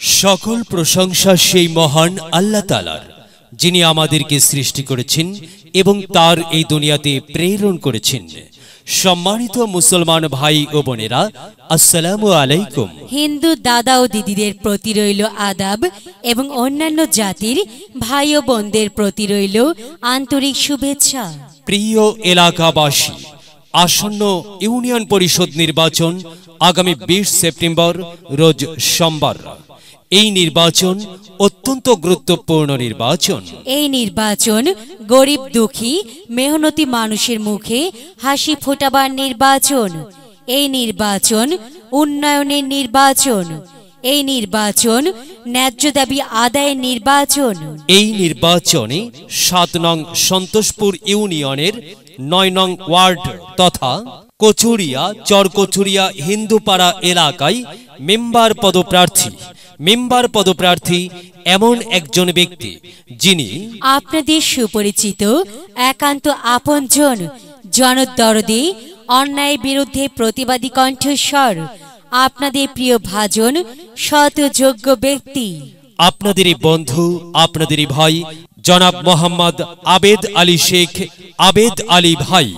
সকল প্রশংসা সেই মহান আল্লাহ তালার যিনি আমাদেরকে সৃষ্টি করেছেন এবং তার এই দুনিয়াতে প্রেরণ করেছেন। সম্মানিত মুসলমান ভাই ও বোনেরা আসসালামু আলাইকুম। হিন্দু দাদা ও দিদিদের প্রতি রইল আদাব এবং অন্যান্য জাতির ভাই ও বোনদের প্রতি রইল আন্তরিক শুভেচ্ছা। প্রিয় এলাকাবাসী আসন্ন ইউনিয়ন পরিষদ নির্বাচন আগামী বিশ সেপ্টেম্বর রোজ সোমবার। এই নির্বাচন অত্যন্ত গুরুত্বপূর্ণ নির্বাচন। এই নির্বাচন গরিব দুঃখী মেহনতি মানুষের মুখে হাসি ফোটাবার নির্বাচন। এই নির্বাচন উন্নয়নের নির্বাচন। এই নির্বাচন ন্যায্য দাবি আদায়ের নির্বাচন। এই নির্বাচনে সাত নং সন্তোষপুর ইউনিয়নের নয় নং ওয়ার্ড তথা কচুরিয়া চরকচুরিয়া হিন্দুপাড়া এলাকায় মেম্বার পদপ্রার্থী মেম্বার পদপ্রার্থী এমন একজন ব্যক্তি যিনি আপনাদের সুপরিচিত একান্ত আপনজন জনদরদি অন্যায় বিরুদ্ধে প্রতিবাদী কণ্ঠস্বর আপনাদের প্রিয় ভাজন শত যোগ্য ব্যক্তি। আপনাদেরই বন্ধু আপনাদেরই ভাই জনাব মোহাম্মদ আবেদ আলী শেখ আবেদ আলী ভাই।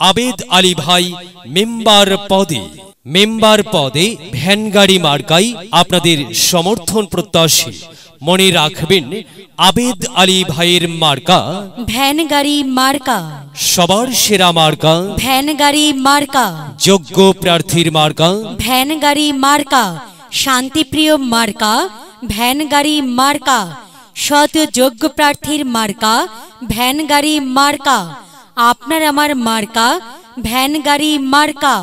আবেদ আলী ভাই মেম্বার পদে। মেম্বার পদে ভ্যানগাড়ি মার্কাই আপনাদের সমর্থন প্রত্যাশী। মনে রাখবেন আবেদ আলী ভাইয়ের মার্কা। ভ্যান গাড়ি মার্কা। সবার সেরা মার্কা। ভ্যান গাড়ি মার্কা। যোগ্য প্রার্থীর মার্কা। ভ্যান গাড়ি মার্কা। শান্তিপ্রিয় মার্কা। ভ্যান গাড়ি মার্কা। শত যোগ্য প্রার্থীর মার্কা। ভ্যান গাড়ি মার্কা। আপনার আমার মার্কা। ভ্যান গাড়ি মার্কা।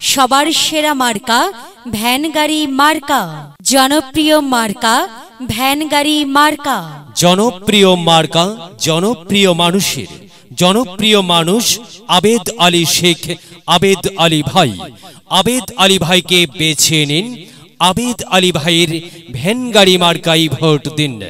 সবার সেরা মার্কা ভ্যান গাড়ি মার্কা। জনপ্রিয় মার্কা ভ্যান গাড়ি মার্কা। জনপ্রিয় মার্কা, জনপ্রিয় মানুষের। জনপ্রিয় মানুষ আবেদ আলী শেখ, আবেদ আলী ভাই। আবেদ আলী ভাইকে বেছে নিন। আবেদ আলী ভাইয়ের ভ্যান গাড়ি মার্কাই ভোট দিন।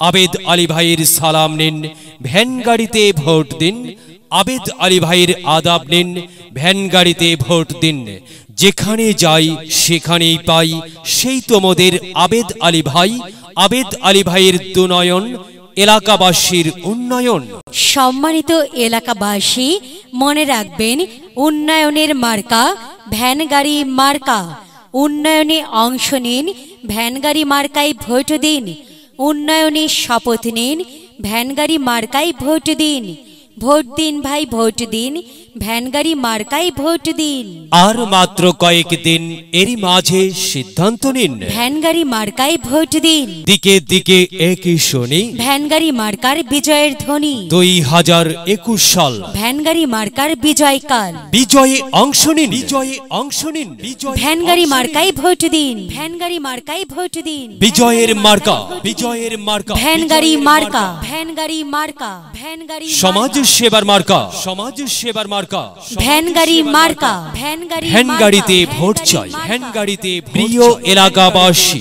আবেদ আলী ভাইয়ের সালাম নিন। ভ্যান গাড়িতে ভোট দিন। আবেদ আলী ভাইয়ের আদাব নিন। ভ্যান গাড়িতে ভোট দিন। যেখানে যাই, সেখানেই পাই। সেই তোমাদের আবেদ আলী ভাই। আবেদ আলী ভাইয়ের দুনয়ন, এলাকাবাসীর উন্নয়ন। সম্মানিত এলাকাবাসী, মনে রাখবেন, উন্নয়নের মার্কা ভ্যান গাড়ি মার্কা। উন্নয়নে অংশ নিন ভ্যান গাড়ি মার্কায় ভোট দিন। উন্নয়নে শপথ নিন ভ্যান গাড়ি মার্কায় ভোট দিন। ভোট দিন ভাই, ভোট দিন। ভ্যান গাড়ি মার্কায় ভোট দিন। আর মাত্র কয়েক দিন এরই মাঝে সিদ্ধান্ত নিন। ভ্যান গাড়ি মার্কায় ভোট দিন। দিকে দিকে একই শুনি। ভ্যান গাড়ি মার্কার বিজয়ের ধ্বনি। দুই হাজার একুশ সাল। ভ্যান গাড়ি মার্কার বিজয়কাল বিজয়ে অংশ নিন। বিজয়ে অংশ নিন। বিজয়ে ভ্যান গাড়ি অংশ ভোট দিন। ভ্যান গাড়ি মার্কায় ভোট দিন। বিজয়ের মার্কা। বিজয়ের মার্কা। ভ্যান গাড়ি মার্কা। ভ্যান গাড়ি মার্কা। ভ্যান গাড়ি সমাজ সেবার মার্কা। সমাজ সেবার মার্কা। ভ্যান গাড়ি মার্কা। ভ্যান গাড়ি ভ্যান মার্কা, গাড়িতে ভোট চাই। মার্কা। ভ্যান গাড়িতে প্রিয় এলাকাবাসী।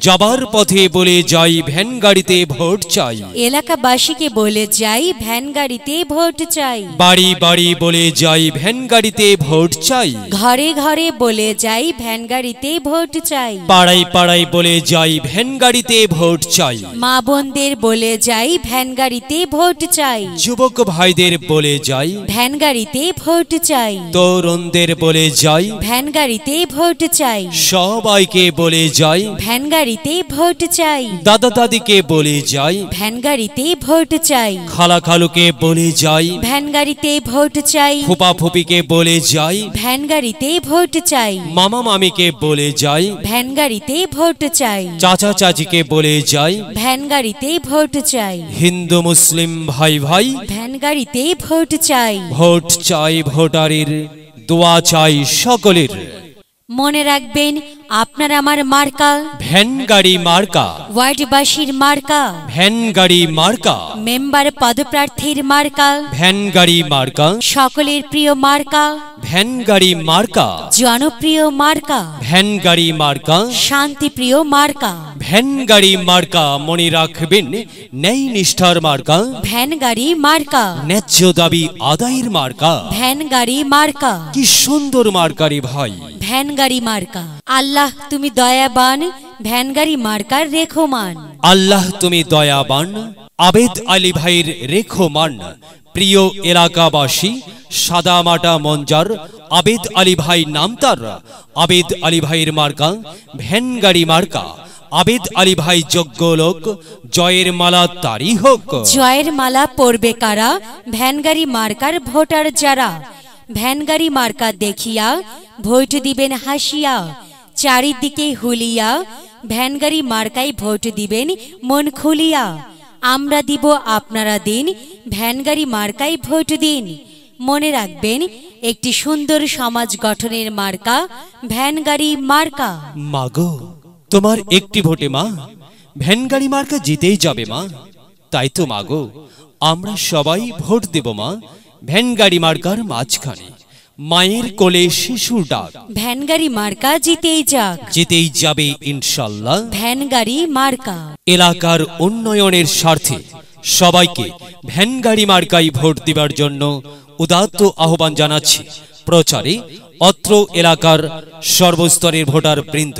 যাবার পথে বলে যাই ভ্যান গাড়িতে ভোট চাই। এলাকাবাসীকে বলে যাই ভ্যান গাড়িতে ভোট চাই। বাড়ি বাড়ি বলে যাই ভ্যান গাড়িতে ভোট চাই। ঘরে ঘরে বলে যাই ভ্যান গাড়িতে ভোট চাই। পাড়ায় পাড়ায় বলে যাই ভ্যান গাড়িতে ভোট চাই। মা বোনদের বলে যাই ভ্যান গাড়িতে ভোট চাই। যুবক ভাইদের বলে যাই ভ্যান গাড়িতে ভোট চাই। তরুণদের বলে যাই ভ্যান গাড়িতে ভোট চাই। সবাইকে বলে যাই ভ্যান গাড়িতে ভোট চাই। দাদা দাদিকে বলে যাই ভ্যান গাড়িতে ভোট চাই। খালা খালুকে বলে যাই ভ্যান গাড়িতে ভোট চাই। ফুপা ফুপিকে বলে যাই ভ্যান গাড়িতে ভোট চাই। মামা মামিকে বলে যাই ভ্যান গাড়িতে ভোট চাই। চাচা চাচিকে বলে যাই ভ্যান গাড়িতে ভোট চাই। হিন্দু মুসলিম ভাই ভাই। ভ্যান গাড়িতে ভোট চাই। ভোট চাই ভোটারের দোয়া চাই সকলের। মনে রাখবেন আপনার আমার মার্কা। ভ্যান গাড়ি মার্কা। ওয়ার্ডবাসীর মার্কা। ভ্যান গাড়ি মার্কা। মেম্বার পদপ্রার্থীর মার্কা। ভ্যান গাড়ি মার্কা। সকলের প্রিয় মার্কা। ভ্যান গাড়ি মার্কা। জনপ্রিয় মার্কা। ভ্যান গাড়ি মার্কা। শান্তিপ্রিয় মার্কা। ভ্যান গাড়ি মার্কা মনে রাখবেন ন্যায় নিষ্ঠার মার্কা। ভ্যান গাড়ি মার্কা। ন্যায্য দাবি আদায়ের মার্কা। ভ্যান গাড়ি মার্কা। কি সুন্দর মার্কারি ভাই। ভ্যান গাড়ি মার্কা। আল্লাহ তুমি দয়াবান। ভ্যানগাড়ি মার্কার রেখোমান। আল্লাহ তুমি দয়াবান। আবেদ আলী ভাইয়ের রেখোমান। প্রিয় এলাকাবাসী সাদামাটা মঞ্জার আবেদ আলী ভাই নাম তার আবেদ আলী ভাইয়ের মার্কা ভ্যানগাড়ি মার্কা। আবেদ আলী ভাই যোগ্য লোক জয়ের মালা তারই হোক। জয়ের মালা পরবে কারা? ভ্যানগাড়ি মার্কার ভোটার যারা। ভ্যানগাড়ি মার্কা দেখিয়া ভোট দিবেন হাসিয়া চারিদিকে হুলিয়া ভ্যানগাড়ি মার্কায় ভোট দিবেন মন খুলিয়া। আমরা দিব আপনারা দিন ভ্যানগাড়ি মার্কায় ভোট দিন। মনে রাখবেন একটি সুন্দর সমাজ গঠনের মার্কা ভ্যানগাড়ি মার্কা। মাগো। তোমার একটি ভোটে মা ভ্যানগাড়ি মার্কা জিতেই যাবে মা। তাই তো মাগো আমরা সবাই ভোট দেব মা ভ্যানগাড়ি মার্কার মাঝখানে। মায়ের কোলে শিশুর ডাক। ভ্যানগাড়ি মার্কা জিতেই যাক। জিতেই যাবে ইনশাল্লাহ। ভ্যানগাড়ি মার্কা। এলাকার উন্নয়নের স্বার্থে সবাইকে ভ্যানগাড়ি মার্কাই ভোট দেবার জন্য উদাত্ত আহ্বান জানাচ্ছি প্রচারে অত্র এলাকার সর্বস্তরের ভোটার বৃন্দ।